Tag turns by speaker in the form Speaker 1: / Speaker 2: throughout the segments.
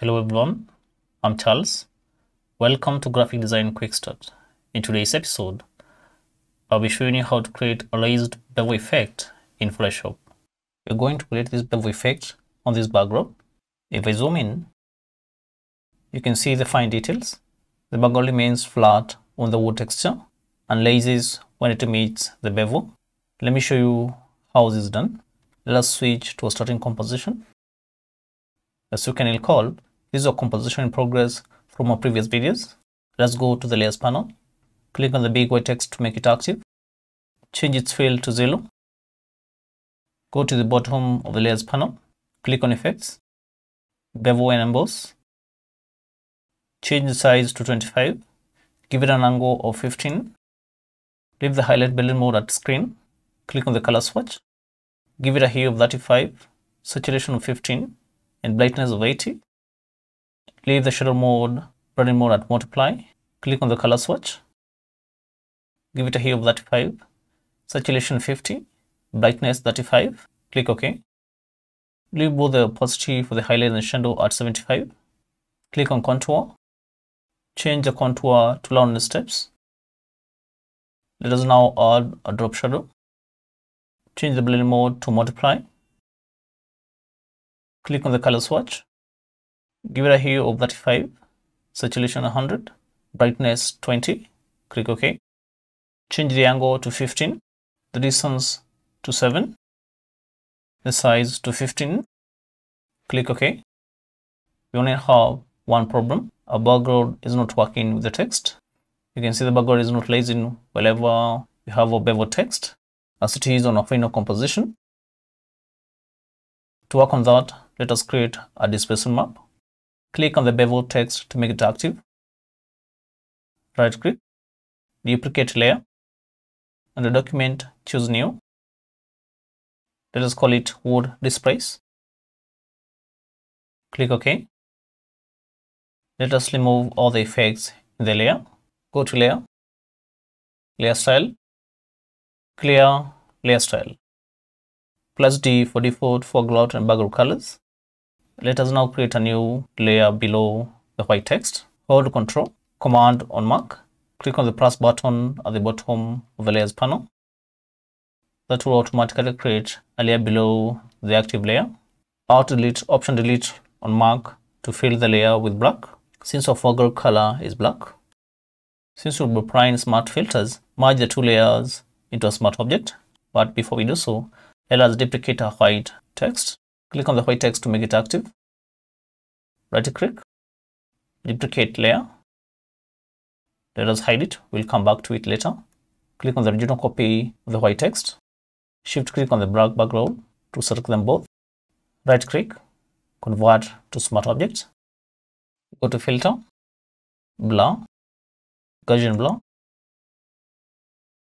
Speaker 1: Hello everyone, I'm Charles. Welcome to Graphic Design Quick Start. In today's episode, I'll be showing you how to create a raised bevel effect in Photoshop. We're going to create this bevel effect on this background. If I zoom in, you can see the fine details. The background remains flat on the wood texture and laces when it meets the bevel. Let me show you how this is done. Let us switch to a starting composition. As you can recall, this is a composition in progress from our previous videos. Let's go to the layers panel. Click on the big white text to make it active. Change its fill to zero. Go to the bottom of the layers panel. Click on effects. Bevel and emboss. Change the size to 25. Give it an angle of 15. Leave the highlight blend mode at screen. Click on the color swatch. Give it a hue of 35, saturation of 15, and brightness of 80. Leave the shadow mode, blending mode at multiply. Click on the color swatch. Give it a hue of 35, saturation 50, brightness 35. Click OK. Leave both the opacity for the highlight and shadow at 75. Click on contour. Change the contour to round steps. Let us now add a drop shadow. Change the blend mode to multiply. Click on the color swatch. Give it a hue of 35, saturation 100, brightness 20. Click OK. Change the angle to 15, the distance to 7, the size to 15. Click OK. We only have one problem. Our background is not working with the text. You can see the background is not lazy wherever you have a bevel text as it is on a final composition. To work on that, let us create a displacement map. Click on the bevel text to make it active. Right click, duplicate layer, and the document choose new. Let us call it word displays. Click OK. Let us remove all the effects in the layer. Go to layer, layer style, clear layer style. Plus D for default foreground and background colors. Let us now create a new layer below the white text. Hold Control, Command on Mac. Click on the plus button at the bottom of the layers panel. That will automatically create a layer below the active layer. Alt Delete, Option Delete on Mac to fill the layer with black. Since our foreground color is black, since we'll be applying smart filters, merge the two layers into a smart object. But before we do so, let us duplicate our white text. Click on the white text to make it active. Right click, duplicate layer. Let us hide it. We'll come back to it later. Click on the original copy of the white text. Shift click on the black background to select them both. Right click, convert to smart object. Go to filter, blur, Gaussian blur.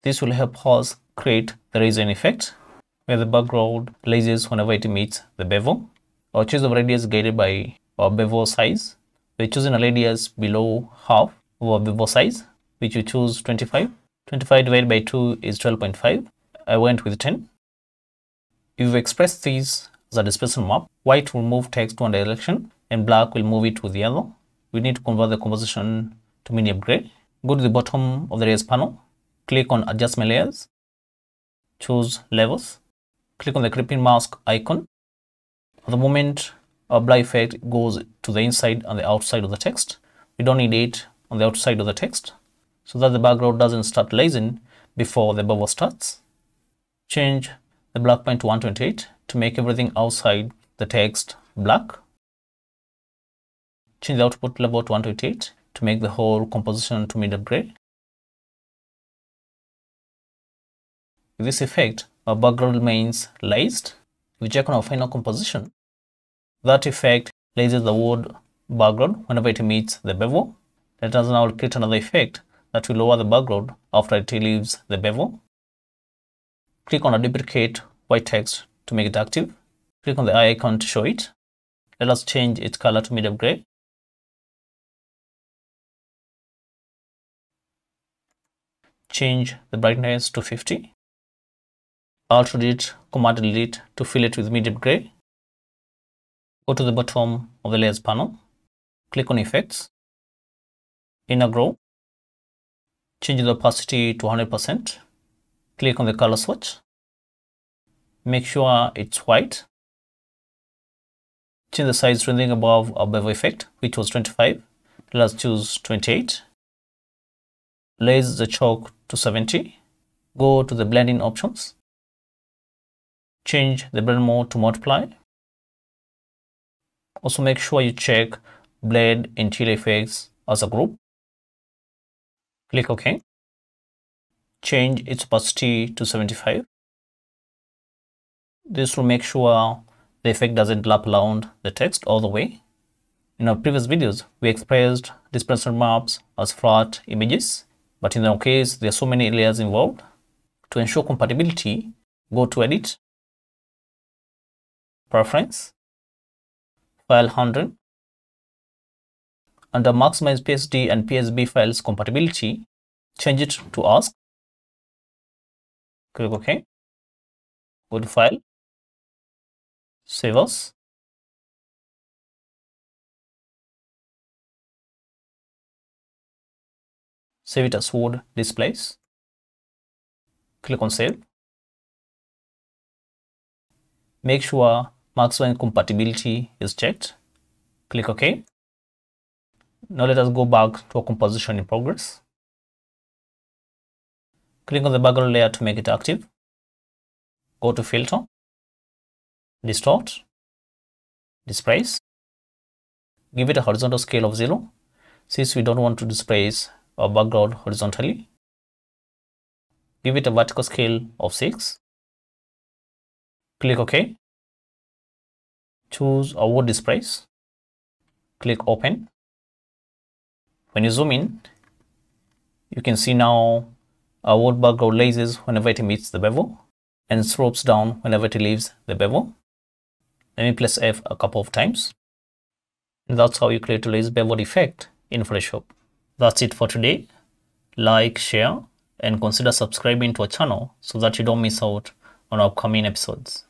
Speaker 1: This will help us create the raising effect where the background blazes whenever it meets the bevel. Our choice of radius guided by our bevel size. We're choosing a radius below half of our bevel size, which we choose 25. 25 divided by 2 is 12.5. I went with 10. If we express these as a displacement map, white will move text one direction and black will move it to the other. We need to convert the composition to medium gray. Go to the bottom of the layers panel, click on adjustment layers, choose levels, click on the clipping mask icon. At the moment, our blur effect goes to the inside and the outside of the text. We don't need it on the outside of the text so that the background doesn't start lazing before the bevel starts. Change the black point to 128 to make everything outside the text black. Change the output level to 128 to make the whole composition to medium gray. With this effect, our background remains laced. We check on our final composition, that effect laces the wood background whenever it meets the bevel. Let us now create another effect that will lower the background after it leaves the bevel. Click on a duplicate white text to make it active. Click on the eye icon to show it. Let us change its color to medium gray. Change the brightness to 50. Alt delete, Command delete to fill it with medium gray. Go to the bottom of the layers panel. click on Effects, Inner Glow, change the opacity to 100%, click on the color swatch, make sure it's white, change the size rendering above our bevel effect, which was 25, let's choose 28, raise the choke to 70, go to the blending options, change the blend mode to multiply, also make sure you check blend interior effects as a group. Click OK. Change its opacity to 75. This will make sure the effect doesn't lap around the text all the way. In our previous videos, we expressed displacement maps as flat images, but in our case, there are so many layers involved. To ensure compatibility, go to Edit, Preference, File Handling, under maximize PSD and PSB files compatibility, change it to ask. Click OK. Go to File, Save as. Save it as Word displays. Click on Save. Make sure maximize compatibility is checked. Click OK. Now let us go back to our composition in progress. Click on the background layer to make it active. Go to Filter, Distort, Displace. Give it a horizontal scale of 0 since we don't want to displace our background horizontally. Give it a vertical scale of 6. Click OK. Choose a word displace. Click Open. When you zoom in, you can see now word background raises whenever it meets the bevel and slopes down whenever it leaves the bevel. Let me press F a couple of times. And that's how you create a raised bevel effect in Photoshop. That's it for today. Like, share, and consider subscribing to our channel so that you don't miss out on upcoming episodes.